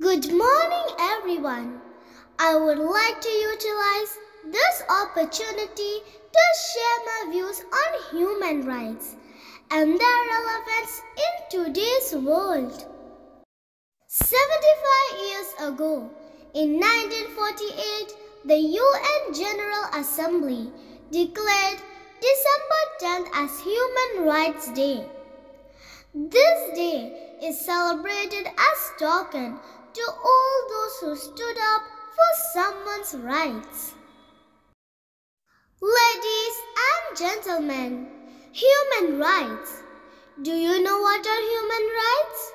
Good morning, everyone. I would like to utilize this opportunity to share my views on human rights and their relevance in today's world. 75 years ago, in 1948, the UN General Assembly declared December 10th as Human Rights Day. This day is celebrated as token to all those who stood up for someone's rights. Ladies and gentlemen, human rights. Do you know what are human rights?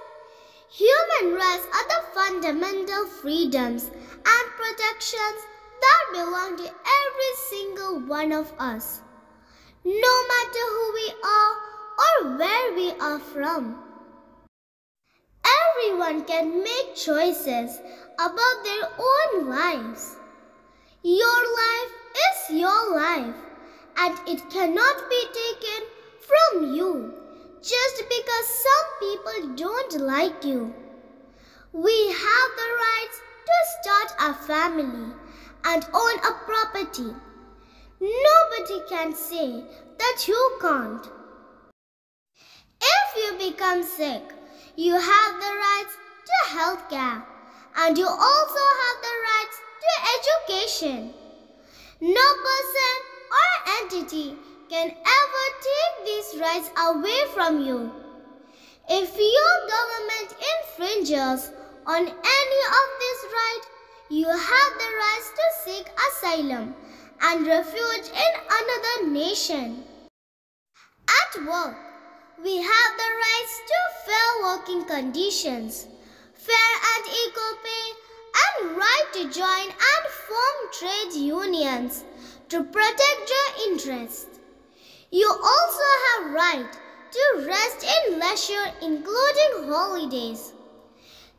Human rights are the fundamental freedoms and protections that belong to every single one of us, no matter who we are or where we are from. Everyone can make choices about their own lives. Your life is your life and it cannot be taken from you just because some people don't like you. We have the rights to start a family and own a property. Nobody can say that you can't. If you become sick, you have the rights to health care and you also have the rights to education. No person or entity can ever take these rights away from you. If your government infringes on any of these rights, you have the rights to seek asylum and refuge in another nation. At work, we have the rights to fair working conditions, fair and equal pay, and right to join and form trade unions to protect your interests. You also have right to rest in leisure including holidays.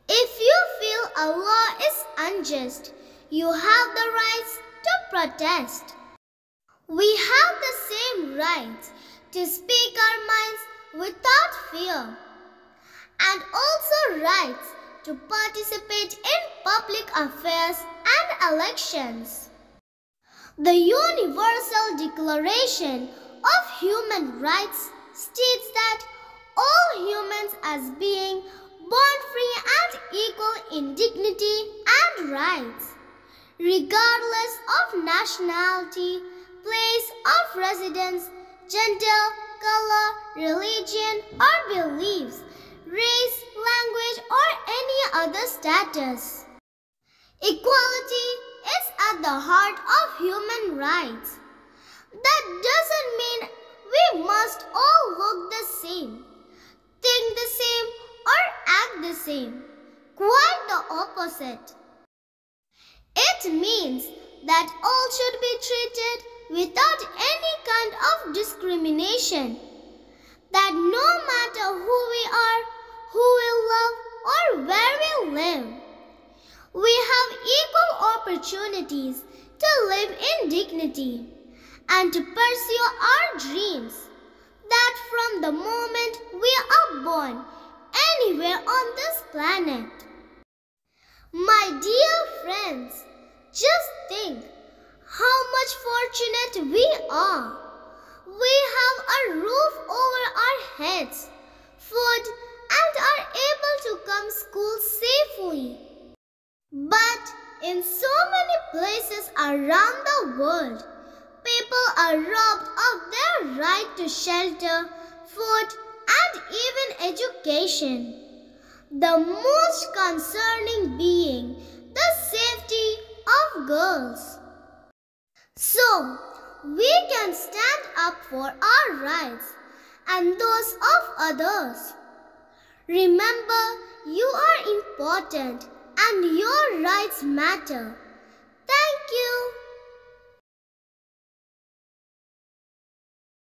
If you feel a law is unjust, you have the rights to protest. We have the same rights to speak our minds without fear and also rights to participate in public affairs and elections. The Universal Declaration of Human Rights states that all humans as being born free and equal in dignity and rights, regardless of nationality, place of residence, gender, color, religion or beliefs, race, language or any other status. Equality is at the heart of human rights. That doesn't mean we must all look the same, think the same or act the same. Quite the opposite. It means that all should be treated without any kind of discrimination. That no matter who we are, who we love, or where we live, we have equal opportunities to live in dignity and to pursue our dreams. That from the moment we are born, anywhere on this planet. My dear friends, just much fortunate we are. We have a roof over our heads, food, and are able to come school safely. But in so many places around the world, people are robbed of their right to shelter, food, and even education. The most concerning being the safety of girls. So, we can stand up for our rights and those of others. Remember, you are important and your rights matter.